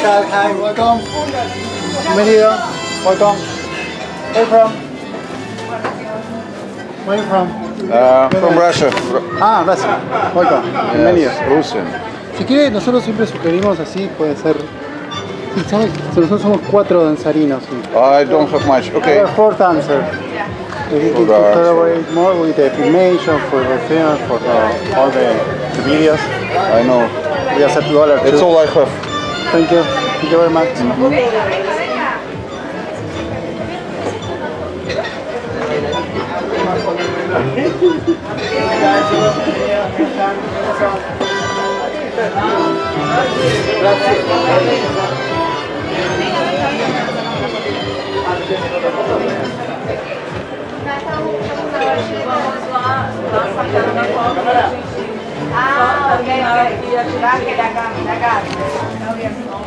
Chad, hi, welcome. Bienvenido. Welcome. Where you from? Where you from? Uh, from Russia. Ah, Rusia. Welcome. Bienvenido. Yes, Russian. Si quiere, nosotros siempre sugerimos así, puede ser... Nosotros somos cuatro danzarinos. I don't have much. Okay. four dancers. We need to Four dancers. collaborate more with the filmation, for the film, for the, all the, the videos. I know. We accept dollar It's all I have. Thank you. Thank you very much. Mm-hmm. estivemos lá, lá sacando na Copa, a gente ah, só também na hora que ia tirar aquele agave, agave. Então, ia ser uma